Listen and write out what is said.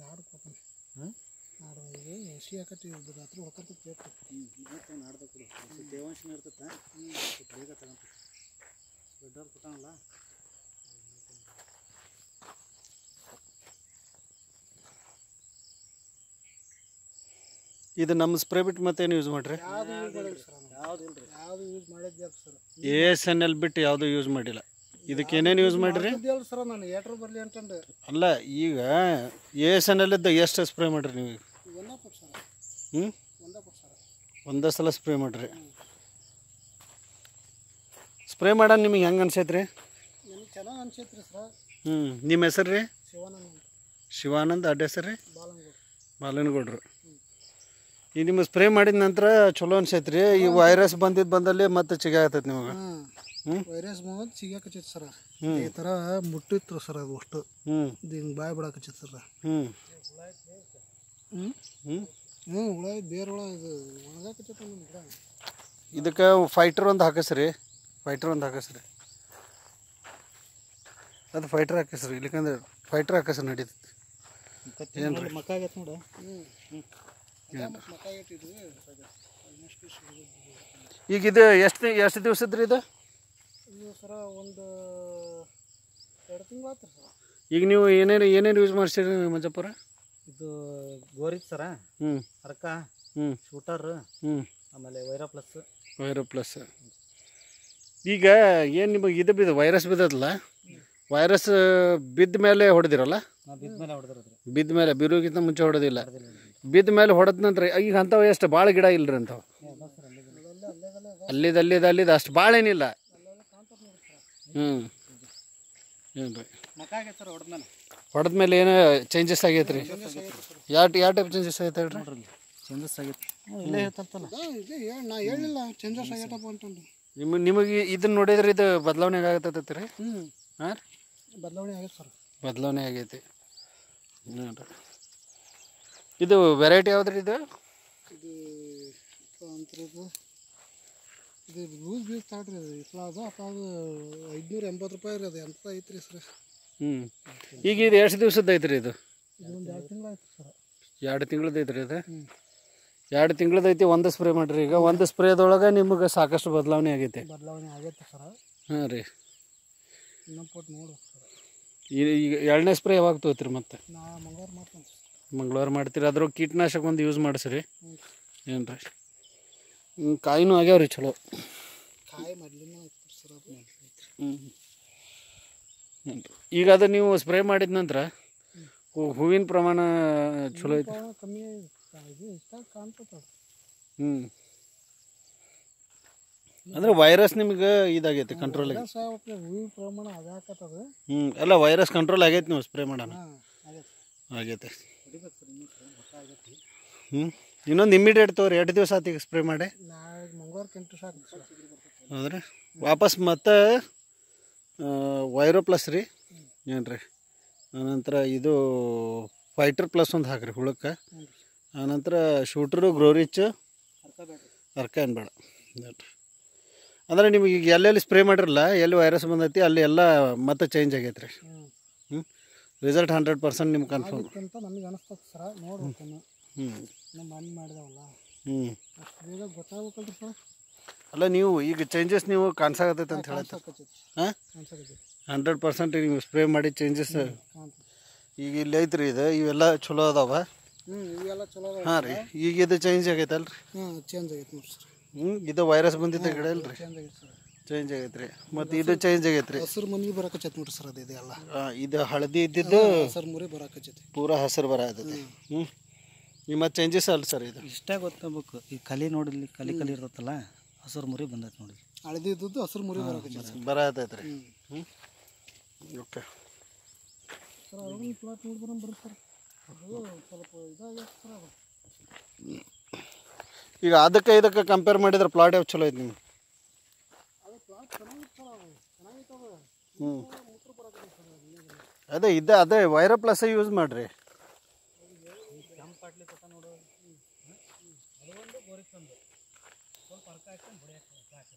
ನಾಡು ಕೊಡ್ತೀನಿ ನಾಡು ಇದು ಎಸಿ ಹಾಕತ್ತಿ ರಾತ್ರಿ ನಾಡ್ದ ಕೊಡು ತೇವಾಂಶನ ಇರ್ತೈತೆ? ಬೇಗ ತಗೊಂತ ದೊಡ್ಡವ್ರು ಕೊಟ್ಟಾನಲ್ಲ? ಇದು ನಮ್ಮ ಸ್ಪ್ರೇ ಬಿಟ್ಟು ಮತ್ತೇನು ಯೂಸ್ ಮಾಡ್ರಿ? ಯಾವುದು ಯೂಸ್ ಮಾಡಿದ್ದೆ sir. A S N L ಬಿಟ್ಟು ಯಾವುದು ಯೂಸ್ ಮಾಡಿಲ್ಲ. ಇದಕ್ಕೆ ಏನೇನು ಯೂಸ್ ಮಾಡಿರಿ? ಸರ್ ನಾನು ಏಟ್ರ್ ಬರಲಿ ಅಂತಂದು. ಅಲ್ಲ ಈಗ ಎ ಎಸ್ ಎನ್ ಎಲ್ ಇದ್ದ ಎಷ್ಟು ಸ್ಪ್ರೇ ಮಾಡ್ರಿ ನೀವು? ಹ್ಞೂ ಒಂದೇ ಸಲ ಸ್ಪ್ರೇ ಮಾಡ್ರಿ. ಸ್ಪ್ರೇ ಮಾಡೋಣ ನಿಮಗೆ ಹೆಂಗೆ ಅನ್ಸೈತೆ ರೀ ಅನ್ಸೈತ್ರಿ ಸರ್. ಹ್ಞೂ ನಿಮ್ಮ ಹೆಸರು ರೀ ಶಿವಾನಂದ ಶಿವಾನಂದ್ ಅಡ್ಡ ಹೆಸರು ರೀ ಬಾಲನಗೌಡ್ರು. ಈ ನಿಮ್ಮ ಸ್ಪ್ರೇ ಮಾಡಿದ ನಂತರ ಚಲೋ ಅನ್ಸೈತ್ರಿ ರೀ ಈ ವೈರಸ್ ಬಂದಿದ್ದು ಬಂದಲ್ಲಿ ಮತ್ತೆ ಚಿಗ ಆಗ್ತೈತೆ ನಿಮಗೆ. ವೈರಸ್ ಬಂದು ಸಿಗಾಕಚ್ಚೈತಿ ಸರ. ಈ ಥರ ಮುಟ್ಟಿತ್ತು ಸರ್ ಅದು ಅಷ್ಟು. ಹಿಂಗೆ ಬಾಯ್ ಬಿಡಾಕಚ್ಚೈತಿ ಸರ್. ಹ್ಞೂ ಹ್ಞೂ ಹುಳ ಬೇರೆ ಹುಳ ಇದು ನಮ್ಮ ಗಿಡ ಇದಕ್ಕೆ ಫೈಟರ್ ಒಂದು ಹಾಕಸ್ರಿ. ಫೈಟರ್ ಒಂದು ಹಾಕಸ್ರಿ. ಅದು ಫೈಟರ್ ಹಾಕಸ್ರಿ. ಇಲ್ಲಿಕಂದ್ರೆ ಫೈಟರ್ ಹಾಕಸ್ರಿ ನಡೀತೈತಿ. ಏನು ಮಕ್ಕ ಆಗೈತೆ ನೋಡು. ಹ್ಞೂ ಹ್ಞೂ ಈಗ ಇದು ಎಷ್ಟು ಎಷ್ಟು ದಿವಸದ್ರಿ ಇದು? ಇದು ಸರ ಒಂದು ಎರಡು ತಿಂಗಳು ಆಯ್ತು ಸರ್. ಈಗ ನೀವು ಏನೇನು ಏನೇನು ಯೂಸ್ ಮಾಡ್ಸಿರಿ ಮಂಜಪ್ಪರ ಇದು ಗೋರಿತ್ ಸರ. ಹ್ಞೂ ಅರ್ಕ ಹ್ಞೂ ಶೂಟರ್ ಹ್ಞೂ ಆಮೇಲೆ ವೈರಾ ಪ್ಲಸ್ ವೈರೋ ಪ್ಲಸ್ ಈಗ ಏನು ನಿಮಗೆ ಇದು ಬಿದ್ದು ವೈರಸ್ ಬಿದ್ದದಲ್ಲ? ವೈರಸ್ ಬಿದ್ದ ಮೇಲೆ ಹೊಡೆದಿರಲ್ಲ? ಬಿದ್ದ ಮೇಲೆ ಹೊಡೆದಿರೋದ್ರಿ ಬಿದ್ದ ಮೇಲೆ ಬಿರುಗಿಂತ ಮುಂಚೆ ಹೊಡೆದಿಲ್ಲ. ಬಿದ್ದ ಮೇಲೆ ಹೊಡೆದ ನಂತರ ಈಗ ಅಂಥವು ಎಷ್ಟು? ಭಾಳ ಗಿಡ ಇಲ್ಲರಿ ಅಂಥವು. ಅಲ್ಲಿದ್ದು ಅಲ್ಲಿದ್ದು ಅಲ್ಲಿದ್ದು ಅಷ್ಟು ಭಾಳ ಏನಿಲ್ಲ ಹ್ಞೂ ಏನು ರೀ ಹೊಡೆದ ಮೇಲೆ ಏನು ಚೇಂಜಸ್ ಆಗೈತೆ ರೀ ಯಾವ ಯಾವ ಟೈಪ್ ಚೇಂಜಸ್ ಆಗೈತೆ ಹೇಳ್ರಿ? ಚೇಂಜಸ್ ಆಗೈತೆ. ಇಲ್ಲೇ ಹೇಳ್ತಂತಲ್ಲ. ನಾ ಹೇಳಿಲ್ಲ ಚೇಂಜಸ್ ಆಗೈತಪ್ಪ ಅಂತಂದು. ನಿಮ್ಮ ನಿಮಗೆ ಇದನ್ನ ನೋಡಿದ್ರೆ ಇದು ಬದಲಾವಣೆ ಆಗತ್ತೈತ್ರಿ ರೀ ಹ್ಞೂ ಹಾಂ? ಬದಲಾವಣೆ ಆಗೈತೆ ಸರ್. ಬದಲಾವಣೆ ಆಗೈತಿ. ಇದು ವೆರೈಟಿ ಯಾವ್ದು ರೀ ಇದು ಇದು ಇದು ಲೂಸ್ ಬೀಸ್ ತಾಡ್ರಿ ಅದು ಇಟ್ಲಾ ಅದು ಐದುನೂರ ಎಂಬತ್ತು ರೂಪಾಯಿ ರೀ ಅದು ಎಂತ ಐತ್ರಿ ಸರ್? ಹ್ಞೂ ಈಗ ಇದು ಎಷ್ಟು ದಿವ್ಸದ್ದು ಐತ್ರಿ ಇದು? ಎರಡು ತಿಂಗಳು ಆಯ್ತು ಸರ್. ಎರಡು ತಿಂಗಳದ್ದು ಐತ್ರಿ ಇದು? ಅದು ಎರಡು ತಿಂಗಳದ್ದು ಐತಿ ಒಂದು ಸ್ಪ್ರೇ ಮಾಡಿರಿ ಈಗ. ಒಂದು ಸ್ಪ್ರೇದೊಳಗೆ ನಿಮಗೆ ಸಾಕಷ್ಟು ಬದಲಾವಣೆ ಆಗೈತೆ. ಬದಲಾವಣೆ ಆಗೈತೆ ಸರ್. ಹಾಂ ರೀ. ಇನ್ನೊಂದು ನೋಡು ಸರ್. ಈ- ಈಗ ಎರಡನೇ ಸ್ಪ್ರೇ ಯಾವಾಗ ತಗೋತೀರಿ ಮತ್ತೆ? ಮಂಗಳವಾರ ಮಾಡ್ತೀರಿ. ಅದ್ರ ಕೀಟನಾಶಕ ಒಂದು ಯೂಸ್ ಮಾಡಿಸ್ರಿ. ಏನು ರೀ ಹ್ಞೂ ಕಾಯಿನೂ ಆಗ್ಯಾವ ರೀ ಚಲೋ. ಕಾಯಿ ಮೊದ್ಲಿನ ಹ್ಞೂ ಈಗ ಅದು ನೀವು ಸ್ಪ್ರೇ ಮಾಡಿದ ನಂತರ ಹೂವಿನ ಪ್ರಮಾಣ ಚಲೋ ಐತಿ ಕಮ್ಮಿ ಹ್ಞೂ ಅಂದ್ರೆ ವೈರಸ್ ನಿಮ್ಗೆ ಇದಾಗೈತಿ ಕಂಟ್ರೋಲ್ ಆಗೈತಿ. ಹೂವಿನ ಪ್ರಮಾಣ ಅದಾಕತ್ತದ. ಹ್ಞೂ ಅಲ್ಲ ವೈರಸ್ ಕಂಟ್ರೋಲ್ ಆಗೈತಿ ನೀವು ಸ್ಪ್ರೇ ಮಾಡೋಣ. ಆಗೈತೆ. ಹ್ಞೂ ಇನ್ನೊಂದು ಇಮ್ಮಿಡಿಯೇಟ್ ತಗೋರಿ ಎರಡು ದಿವಸ ಆತೀಗ ಸ್ಪ್ರೇ ಮಾಡಿ. ಹೌದ್ರಿ? ವಾಪಸ್ ಮತ್ತೆ ವೈರೋ ಪ್ಲಸ್ ರೀ. ಏನು ರೀ ಆನಂತರ ಇದು ಫೈಟರ್ ಪ್ಲಸ್ ಒಂದು ಹಾಕ್ರಿ ಹುಳಕ್ಕೆ. ಆನಂತರ ಶೂಟ್ರು ಗ್ರೋರಿಚ್ ಅರ್ಕ ಏನು ಬೇಡ. ನೋಡ್ರಿ ನಿಮಗೆ ಈಗ ಎಲ್ಲೆಲ್ಲಿ ಸ್ಪ್ರೇ ಮಾಡಿರಲ್ಲ ಎಲ್ಲಿ ವೈರಸ್ ಬಂದೈತಿ ಅಲ್ಲಿ ಎಲ್ಲ ಮತ್ತೆ ಚೇಂಜ್ ಆಗೈತೆ ರೀ ಹ್ಞೂ ರಿಸಲ್ಟ್ ಹಂಡ್ರೆಡ್ ಪರ್ಸೆಂಟ್ ನಿಮ್ಗೆ ಕನ್ಫರ್ಮ್ ಹ್ಞೂ ನಮ್ಮ ಮಣ್ಣು ಮಾಡಿದವಲ್ಲ? ಹ್ಞೂ ಅಷ್ಟು ಬೇಗ ಗೊತ್ತಾಗ್ಬೇಕಲ್ರಿ ಸರ್. ಅಲ್ಲ ನೀವು ಈಗ ಚೇಂಜಸ್ ನೀವು ಕಾಣಿಸಾಗತ್ತೈತೆ ಅಂತ ಹೇಳತ್ತೆ? ಹಾಂ? ಹಂಡ್ರೆಡ್ ಪರ್ಸೆಂಟ್ ನೀವು ಸ್ಪ್ರೇ ಮಾಡಿ ಚೇಂಜಸ್ ಈಗ ಇಲ್ಲಿ ಐತ್ರಿ ಇದು ಇವೆಲ್ಲ ಚಲೋ ಅದಾವ? ಹಾಂ ರೀ ಈಗ ಇದು ಚೇಂಜ್ ಆಗೈತೆ ಅಲ್ರಿ ಹ್ಮ್ ಚೇಂಜ್ ಆಗೈತೆ ಹ್ಞೂ ಇದು ವೈರಸ್ ಬಂದಿದ್ದ ಗಿಡ ಅಲ್ರಿ? ಚೇಂಜ್ ಆಗೈತೆ ರೀ ಮತ್ತು ಇದು ಚೇಂಜ್ ಆಗೈತೆ ರೀ ಹಸಿರು ಮನೆಗೆ ಬರಾಕಚ್ಚೈತಿ ನೋಡ್ರಿ ಸರ್ ಅದು ಇದೆಲ್ಲ. ಇದು ಹಳದಿ ಇದ್ದಿದ್ದು ಹಸಿರು ಮುರಿ ಬರಕತ್ತೈತಿ. ಪೂರಾ ಹಸಿರು ಬರ ಹ್ಞೂ ಈ ಮತ್ತು ಚೇಂಜಸ್ ಅಲ್ಲ ಸರ್ ಇದು. ಇಷ್ಟೇ ಗೊತ್ತಾಗಬೇಕು. ಈ ಕಲಿ ನೋಡಿಲಿ ಕಲಿ ಕಲಿ ಇರ್ತೈತಲ್ಲ ಹಸಿರು ಮುರಿ ಬಂದೈತೆ ನೋಡಿ. ಹಳದಿ ಇದ್ದದ್ದು ಹಸಿರು ಮುರಿ ಬರಾಕಚ್ಚೈತಿ ಬರ ಆಯ್ತೈತೆ ರೀ ಹ್ಞೂ ಓಕೆ. ಪ್ಲಾಟ್ ನೋಡಿ ಬರೋಣ ಬರ್ರಿ ಸರ್ ಅದು ಸ್ವಲ್ಪ ಇದಾಗೈತೆ ಸರ್ ಈಗ ಅದಕ್ಕೆ ಇದಕ್ಕೆ ಕಂಪೇರ್ ಮಾಡಿದ್ರೆ ಪ್ಲಾಟ್ ಯಾವ ಚಲೋ ಐತಿ ನಿಮ್ಗೆ? ಹ್ಞೂ ಅದೇ. ಇದ್ದ ಅದೇ. ವೈರ ಪ್ಲಸ್ ಯೂಸ್ ಮಾಡಿರಿ. ಪಾಟ್ಲಿ ಕೊಟ್ಟ ನೋಡು. ಅದೊಂದು ಗೋರಿಕೊಂದು ಸ್ವಲ್ಪ ಅರ್ಕ ಹಾಕ್ಕೊಂಡು ಬುಡಿ ಹಾಕ್ತಾರೆ